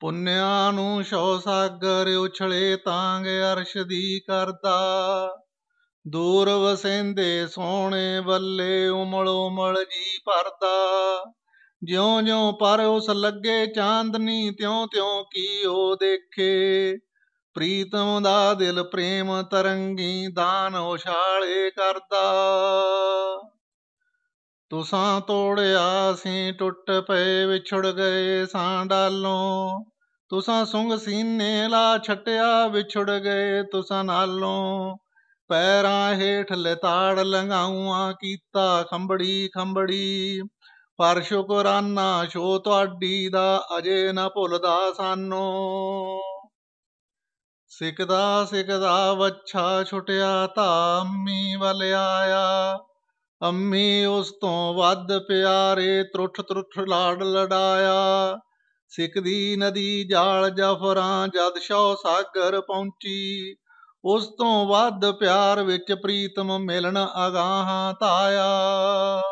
ਪੁੰਨਿਆਂ ਨੂੰ ਸ਼ੌ ਸਾਗਰ ਉਛਲੇ ਤਾਂਗ ਅਰਸ਼ ਦੀ ਕਰਦਾ। ਦੂਰ ਵਸੈਂਦੇ ਸੋਹਣੇ ਬੱਲੇ ਉਮਲ ਉਮਲ ਜੀ ਭਰਦਾ। ਜਿਉਂ ਜਿਉਂ ਪਰ ਉਸ ਲੱਗੇ ਚਾਂਦਨੀ ਤਿਉਂ ਤਿਉਂ ਕੀ ਉਹ ਦੇਖੇ। ਪ੍ਰੀਤਮ ਦਾ ਦਿਲ ਪ੍ਰੇਮ ਤਰੰਗੀ, ਦਾਨ ਉਛਾਲੇ ਕਰਦਾ। ਤੁਸਾਂ ਤੋੜਿਆ ਸੀ, ਟੁੱਟ ਪਏ, ਵਿਛੜ ਗਏ ਸਾਂ ਡਾਲੋਂ। ਤੁਸਾਂ ਸੁੰਗ ਸੀਨੇ ਲਾ ਛਟਿਆ, ਵਿਛੜ ਗਏ ਤੁਸਾਂ ਨਾਲੋਂ। ਪੈਰਾਂ ਹੇਠ ਲਤਾੜ ਲੰਘਾਉਆਂ ਕੀਤਾ ਖੰਬੜੀ ਖੰਬੜੀ। ਪਰ ਸ਼ੁਕਰਾਨਾ ਸ਼ੋ ਤੁਹਾਡੀ ਦਾ, ਅਜੇ ਨਾ ਭੁੱਲਦਾ ਸਾਨੂੰ। ਸਿਕਦਾ ਸਿਕਦਾ, ਵੱਛਾ ਛੁਟਿਆ ਤਾਂ ਅੰਮੀ ਵੱਲ ਆਇਆ। ਅੰਮੀ ਉਸ ਤੋਂ ਵੱਧ ਪਿਆਰੇ ਤਰੁੱਠ ਤਰੁੱਠ ਲਾੜ ਲੜਾਇਆ। ਸਿਕਦੀ ਨਦੀ ਜਾਲ ਜਫਰਾਂ, ਜਦ ਸ਼ੌ ਸਾਗਰ ਪਹੁੰਚੀ। ਉਸ ਤੋਂ ਵੱਧ ਪਿਆਰ ਵਿੱਚ ਪ੍ਰੀਤਮ ਮਿਲਣ ਅਗਾਹਾਂ ਧਾਇਆ।